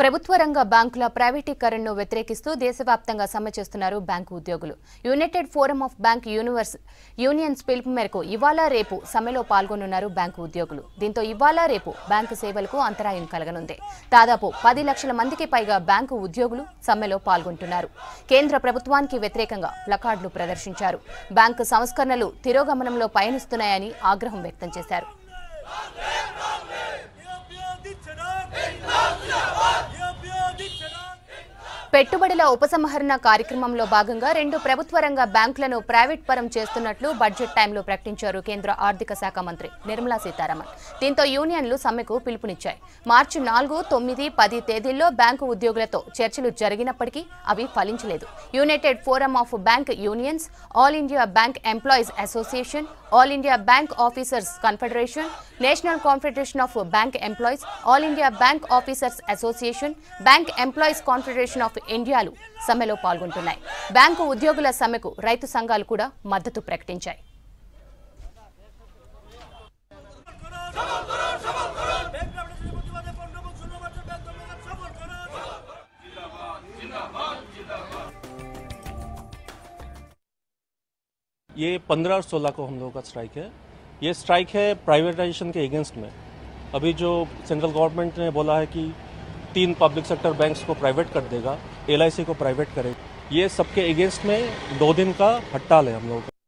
ప్రభుత్వ రంగ బ్యాంకుల ప్రైవేటీకరణను వ్యతిరేకిస్తూ దేశవ్యాప్తంగా సమ్మె చేస్తున్నారు బ్యాంకు ఉద్యోగులు. United Forum of Bank universe unions పిలుపు మేరకు ఇవాళ రేపు సమ్మెలో పాల్గొనున్నారు బ్యాంకు ఉద్యోగులు. దీంతో ఇవాళ రేపు బ్యాంకు సేవలకు అంతరాయం కలగనుంది. దాదాపు పది లక్షల మందికి పైగా బ్యాంకు ఉద్యోగులు సమ్మెలో పాల్గొంటున్నారు. కేంద్ర ప్రభుత్వానికి వ్యతిరేకంగా ప్లకార్డులు ప్రదర్శించారు. బ్యాంకు సంస్కరణలు తిరోగమనంలో పయనిస్తున్నాయని ఆగ్రహం వ్యక్తం చేశారు. పెట్టుబడుల ఉపసంహరణ కార్యక్రమంలో భాగంగా రెండు ప్రభుత్వ రంగ బ్యాంకులను ప్రైవేట్ పరం చేస్తున్నట్లు బడ్జెట్ టైంలో ప్రకటించారు కేంద్ర ఆర్థిక శాఖ మంత్రి నిర్మలా సీతారామన్. దీంతో యూనియన్లు సమ్మెకు పిలుపునిచ్చాయి. మార్చి నాలుగు తొమ్మిది పది తేదీల్లో బ్యాంకు ఉద్యోగులతో చర్చలు జరిగినప్పటికీ అవి ఫలించలేదు. United Forum of Bank Unions All India Bank Employees Association All India Bank Officers Confederation National Confederation of Bank Employees All India Bank Officers Association Bank Employees Confederation of ఇండియాలు సమ్మెలో పాల్గొంటున్నాయి. బ్యాంకు ఉద్యోగుల సమ్మెకు రైతు సంఘాలు కూడా మద్దతు ప్రకటించాయి. ये पंद्रह और सोलह को हम लोगों का स्ट्राइक है। ये स्ट्राइक है प्राइवेटाइजेशन के अगेंस्ट में। अभी जो सेंट्रल गवर्नमेंट ने बोला है कि तीन पब्लिक सेक्टर बैंक्स को प्राइवेट कर देगा एलआईसी को प्राइवेट करेगा, ये सबके अगेंस्ट में दो दिन का हड़ताल है हम लोगों